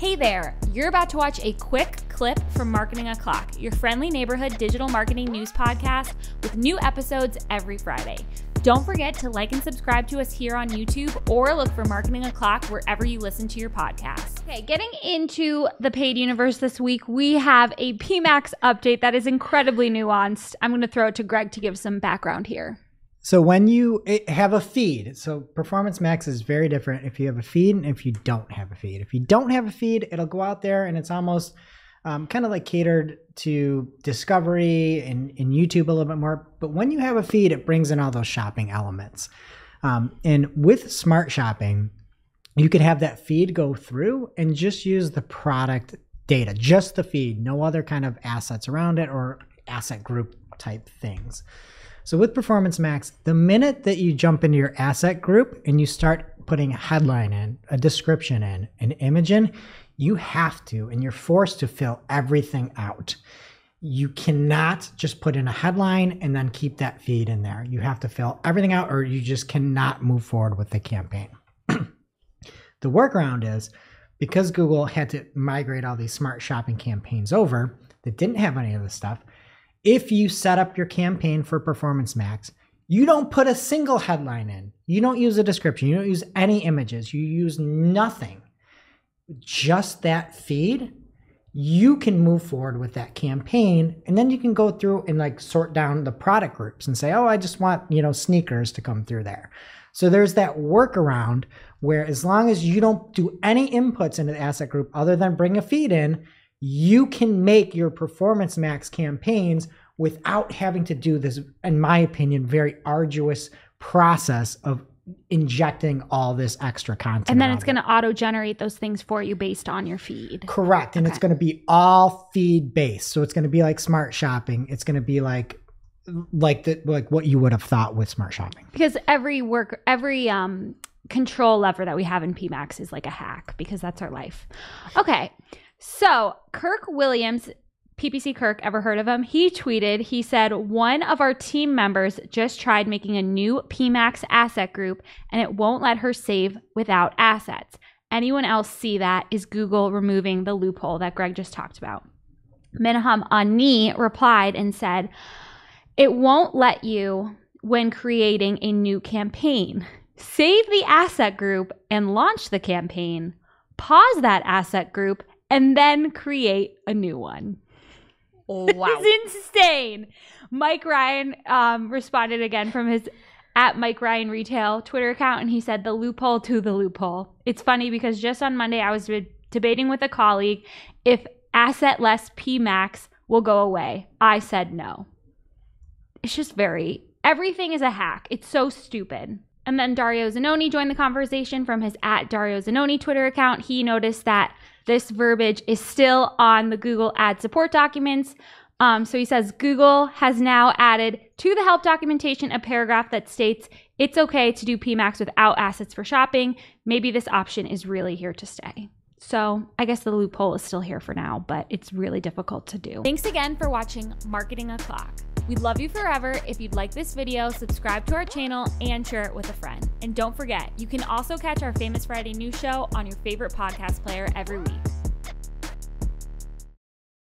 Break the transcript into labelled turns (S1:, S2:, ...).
S1: Hey there, you're about to watch a quick clip from Marketing O'Clock, your friendly neighborhood digital marketing news podcast with new episodes every Friday. Don't forget to like and subscribe to us here on YouTube or look for Marketing O'Clock wherever you listen to your podcast. Okay, getting into the paid universe this week, we have a PMAX update that is incredibly nuanced. I'm going to throw it to Greg to give some background here.
S2: So when you eh, have a feed, so Performance Max is very different if you have a feed and if you don't have a feed. If you don't have a feed, it'll go out there and it's almost um, kind of like catered to discovery and, and YouTube a little bit more. But when you have a feed, it brings in all those shopping elements. Um, and with smart shopping, you can have that feed go through and just use the product data, just the feed, no other kind of assets around it or asset group type things. So with Performance Max, the minute that you jump into your asset group and you start putting a headline in, a description in, an image in, you have to and you're forced to fill everything out. You cannot just put in a headline and then keep that feed in there. You have to fill everything out or you just cannot move forward with the campaign. the workaround is because Google had to migrate all these smart shopping campaigns over that didn't have any of this stuff, if you set up your campaign for Performance Max, you don't put a single headline in. You don't use a description. You don't use any images. You use nothing. Just that feed. You can move forward with that campaign and then you can go through and like sort down the product groups and say, "Oh, I just want, you know, sneakers to come through there." So there's that workaround where as long as you don't do any inputs into the asset group other than bring a feed in, you can make your performance max campaigns without having to do this, in my opinion, very arduous process of injecting all this extra content.
S1: And then it's going to auto generate those things for you based on your feed.
S2: Correct. And okay. it's going to be all feed based. So it's going to be like smart shopping. It's going to be like like the like what you would have thought with smart shopping.
S1: Because every work every um control lever that we have in PMax is like a hack because that's our life. Okay. So Kirk Williams, PPC Kirk, ever heard of him? He tweeted, he said, one of our team members just tried making a new PMAX asset group and it won't let her save without assets. Anyone else see that? Is Google removing the loophole that Greg just talked about? Menachem Ani replied and said, it won't let you when creating a new campaign. Save the asset group and launch the campaign. Pause that asset group and then create a new one.
S2: Wow.
S1: it's insane. Mike Ryan um, responded again from his at Mike Ryan Retail Twitter account, and he said, The loophole to the loophole. It's funny because just on Monday, I was de- debating with a colleague if asset less PMAX will go away. I said no. It's just very, everything is a hack. It's so stupid. And then Dario Zannoni joined the conversation from his at Dario Zannoni Twitter account. He noticed that this verbiage is still on the Google ad support documents. Um, so he says Google has now added to the help documentation a paragraph that states it's okay to do PMAX without assets for shopping. Maybe this option is really here to stay. So I guess the loophole is still here for now, but it's really difficult to do. Thanks again for watching Marketing O'Clock. We'd love you forever. If you'd like this video, subscribe to our channel and share it with a friend. And don't forget, you can also catch our Famous Friday news show on your favorite podcast player every week.